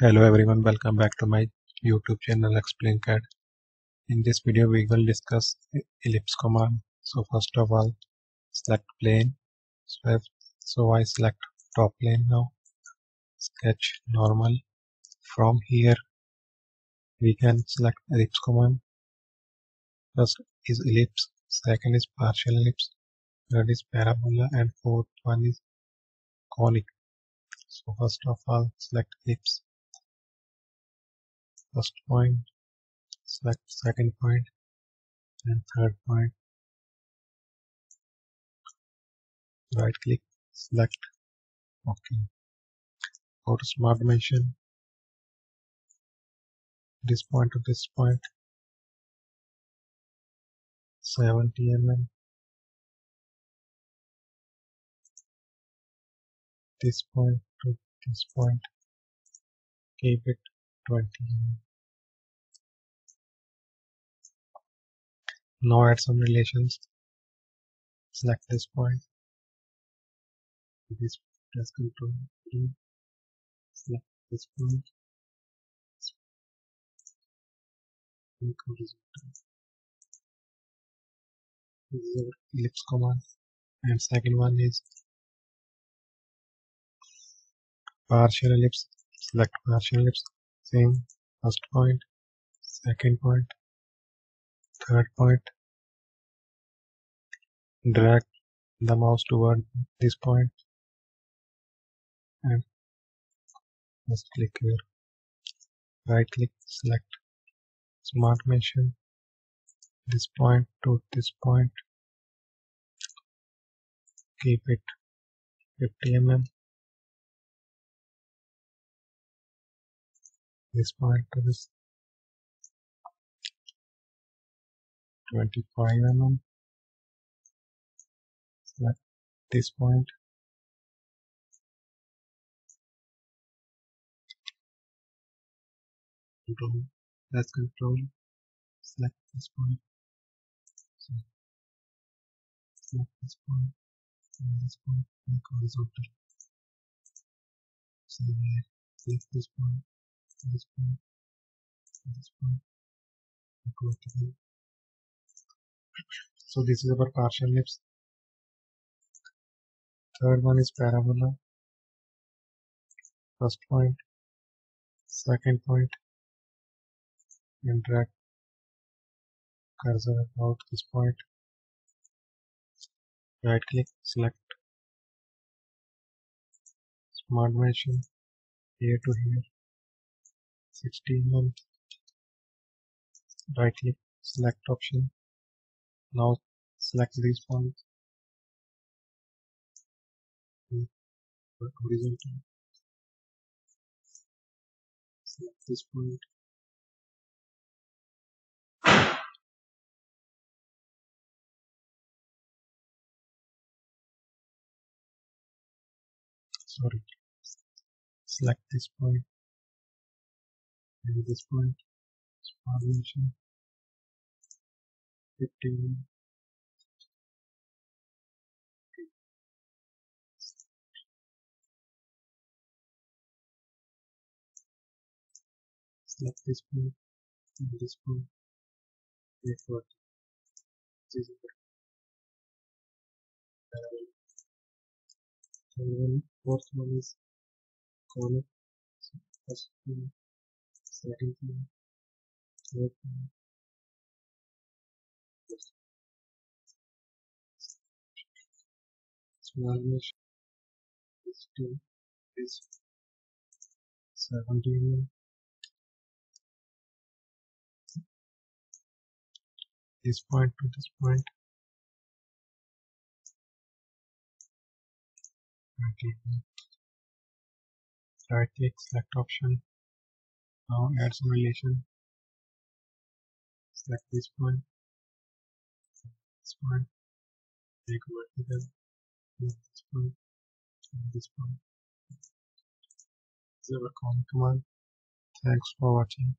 Hello everyone, welcome back to my YouTube channel Explain CAD. In this video we will discuss ellipse command. So first of all select plane. So, so I select top plane now. Sketch normal. From here we can select ellipse command. First is ellipse, second is partial ellipse, third is parabola and fourth one is conic. So first of all select ellipse first point, select second point and third point. Right click, select OK. Go to smart dimension. This point to this point 70 mm. This point to this point keep it 20 mm. Now add some relations. Select this point. This press control E. Select this point. This is our ellipse command. And second one is partial ellipse. Select partial ellipse. Same first point, second point, third point. Drag the mouse toward this point. And just click here. Right click select smart dimension this point to this point. Keep it 50 mm this point to this 25 mm. Select this point. Control. Press control. Select this point. So select this point. And this point. Make horizontal so here select this point this point. This point. To the so this is our partial ellipse. third one is parabola. First point. Second point. And drag cursor about this point. Right click select. Smart dimension here to here 60 mm right click select option. Now select these points. Horizontal select this point. Sorry. Select this point and this point smart dimension 15 select this point and this point for this is parabola and fourth one is conic so first one second one third one small mesh is two is 70 mm this point to this point. Right click select option now add some relation. Select this point. This point. Make vertical this. Point. This point. This is our command thanks for watching